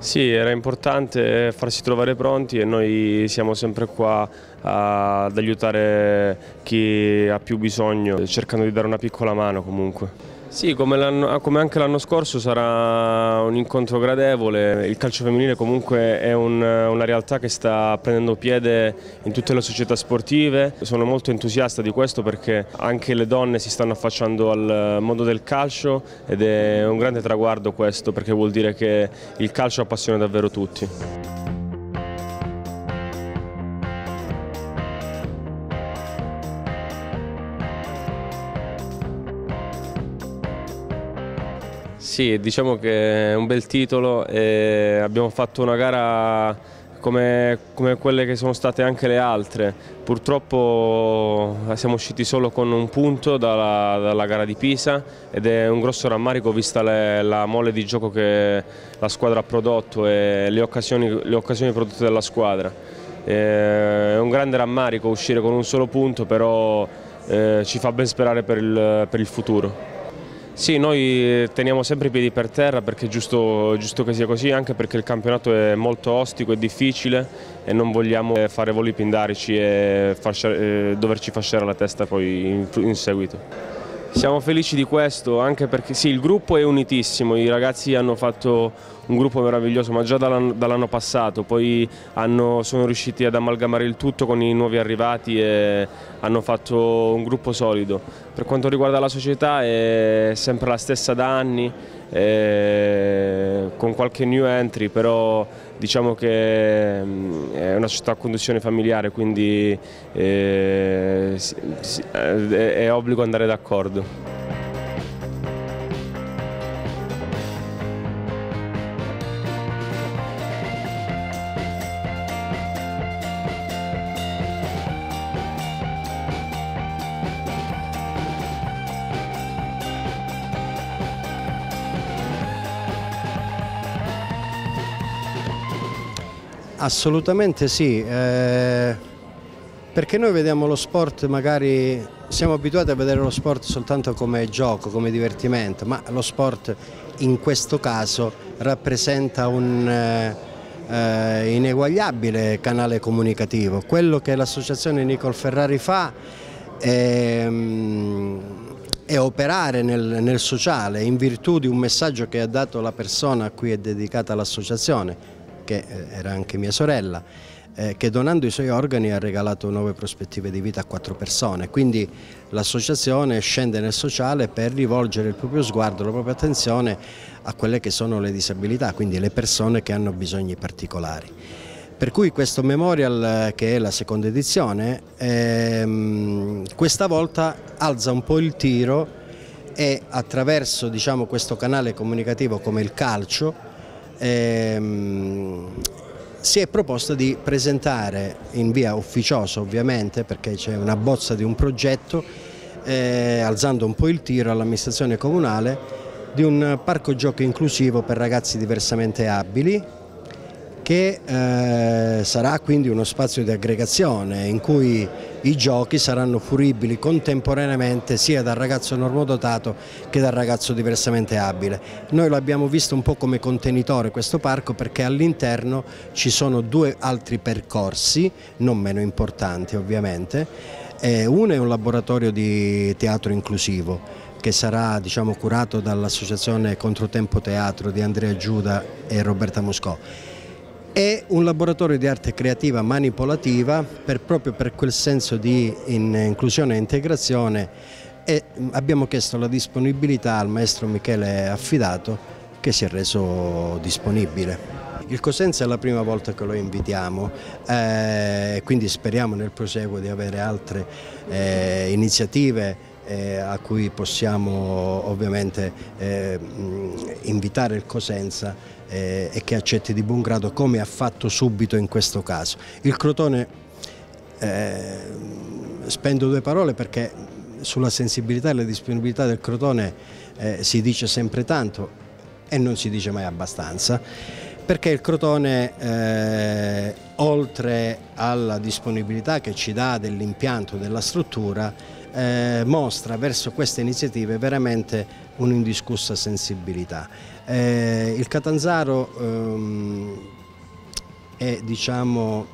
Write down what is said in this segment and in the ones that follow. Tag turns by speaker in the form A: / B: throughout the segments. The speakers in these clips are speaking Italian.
A: Sì, era importante farsi trovare pronti e noi siamo sempre qua ad aiutare chi ha più bisogno, cercando di dare una piccola mano comunque. Sì, come, come anche l'anno scorso sarà un incontro gradevole, il calcio femminile comunque è un, una realtà che sta prendendo piede in tutte le società sportive, sono molto entusiasta di questo perché anche le donne si stanno affacciando al mondo del calcio ed è un grande traguardo questo perché vuol dire che il calcio appassiona davvero tutti. Sì, diciamo che è un bel titolo e abbiamo fatto una gara come, come, quelle che sono state anche le altre. Purtroppo siamo usciti solo con un punto dalla, dalla gara di Pisa ed è un grosso rammarico vista le, la mole di gioco che la squadra ha prodotto e le occasioni, le occasioni prodotte dalla squadra. È un grande rammarico uscire con un solo punto, però eh, ci fa ben sperare per il, per il futuro. Sì, noi teniamo sempre i piedi per terra perché è giusto, giusto, che sia così, anche perché il campionato è molto ostico e difficile e non vogliamo fare voli pindarici e fasciare, doverci fasciare la testa poi in, in seguito. Siamo felici di questo anche perché sì, il gruppo è unitissimo, i ragazzi hanno fatto un gruppo meraviglioso ma già dall'anno passato, poi hanno, sono riusciti ad amalgamare il tutto con i nuovi arrivati e hanno fatto un gruppo solido. Per quanto riguarda la società è sempre la stessa da anni, con qualche new entry, però diciamo che mm, è una società a conduzione familiare, quindi eh, è obbligo andare d'accordo.
B: Assolutamente sì, eh, perché noi vediamo lo sport magari, siamo abituati a vedere lo sport soltanto come gioco, come divertimento, ma lo sport in questo caso rappresenta un eh, eh ineguagliabile canale comunicativo. Quello che l'associazione Nicol Ferrari fa è, mm, è operare nel, nel sociale in virtù di un messaggio che ha dato la persona a cui è dedicata l'associazione che eh, era anche mia sorella, eh, che donando i suoi organi ha regalato nuove prospettive di vita a quattro persone. Quindi l'associazione scende nel sociale per rivolgere il proprio sguardo, la propria attenzione a quelle che sono le disabilità, quindi le persone che hanno bisogni particolari. Per cui questo memorial, eh, che è la seconda edizione, ehm, questa volta alza un po' il tiro e attraverso diciamo, questo canale comunicativo come il calcio ehm, si è proposto di presentare in via ufficiosa ovviamente perché c'è una bozza di un progetto eh, alzando un po' il tiro all'amministrazione comunale di un parco giochi inclusivo per ragazzi diversamente abili che eh, sarà quindi uno spazio di aggregazione in cui i giochi saranno fruibili contemporaneamente sia dal ragazzo normodotato che dal ragazzo diversamente abile. Noi lo abbiamo visto un po' come contenitore questo parco perché all'interno ci sono due altri percorsi, non meno importanti ovviamente, uno è un laboratorio di teatro inclusivo che sarà diciamo, curato dall'associazione Controtempo Teatro di Andrea Giuda e Roberta Moscò è un laboratorio di arte creativa manipolativa per, proprio per quel senso di inclusione e integrazione e abbiamo chiesto la disponibilità al maestro Michele Affidato che si è reso disponibile. Il Cosenza è la prima volta che lo invitiamo, eh, quindi speriamo nel proseguo di avere altre eh, iniziative eh, a cui possiamo ovviamente eh, invitare il Cosenza eh, e che accetti di buon grado come ha fatto subito in questo caso. Il Crotone, eh, spendo due parole perché sulla sensibilità e la disponibilità del Crotone eh, si dice sempre tanto e non si dice mai abbastanza perché il Crotone eh, oltre alla disponibilità che ci dà dell'impianto, della struttura, eh, mostra verso queste iniziative veramente un'indiscussa sensibilità. Eh, il Catanzaro ehm, è diciamo,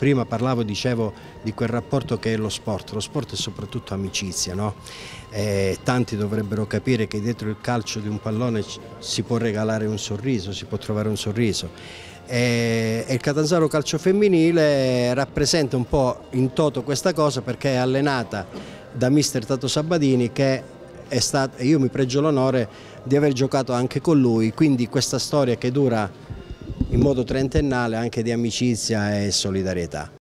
B: prima parlavo, dicevo, di quel rapporto che è lo sport, lo sport è soprattutto amicizia, no? eh, tanti dovrebbero capire che dietro il calcio di un pallone si può regalare un sorriso, si può trovare un sorriso. E il Catanzaro Calcio Femminile rappresenta un po' in toto questa cosa perché è allenata da mister Tato Sabadini che è stato, io mi pregio l'onore di aver giocato anche con lui, quindi questa storia che dura in modo trentennale anche di amicizia e solidarietà.